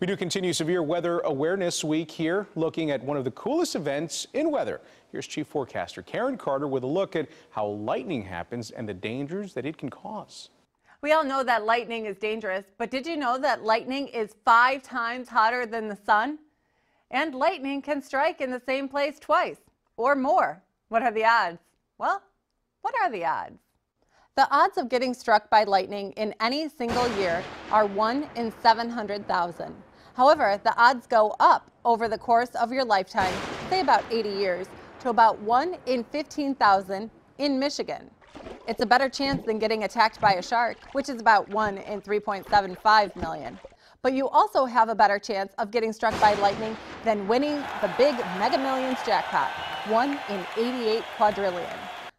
We do continue Severe Weather Awareness Week here, looking at one of the coolest events in weather. Here's Chief Forecaster Karen Carter with a look at how lightning happens and the dangers that it can cause. We all know that lightning is dangerous, but did you know that lightning is five times hotter than the sun? And lightning can strike in the same place twice or more. What are the odds? Well, what are the odds? The odds of getting struck by lightning in any single year are 1 in 700,000. However, the odds go up over the course of your lifetime, say about 80 years, to about 1 in 15,000 in Michigan. It's a better chance than getting attacked by a shark, which is about 1 in 3.75 million. But you also have a better chance of getting struck by lightning than winning the big Mega Millions jackpot, 1 in 88 quadrillion.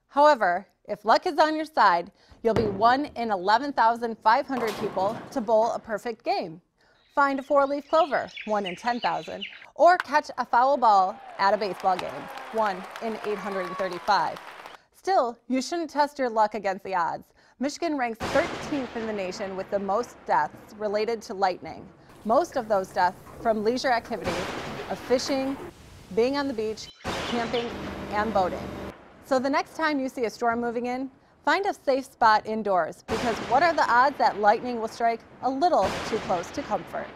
However, if luck is on your side, you'll be 1 in 11,500 people to bowl a perfect game find a four-leaf clover, 1 in 10,000, or catch a foul ball at a baseball game, 1 in 835. Still, you shouldn't test your luck against the odds. Michigan ranks 13th in the nation with the most deaths related to lightning. Most of those deaths from leisure activities of fishing, being on the beach, camping, and boating. So the next time you see a storm moving in, Find a safe spot indoors because what are the odds that lightning will strike a little too close to comfort?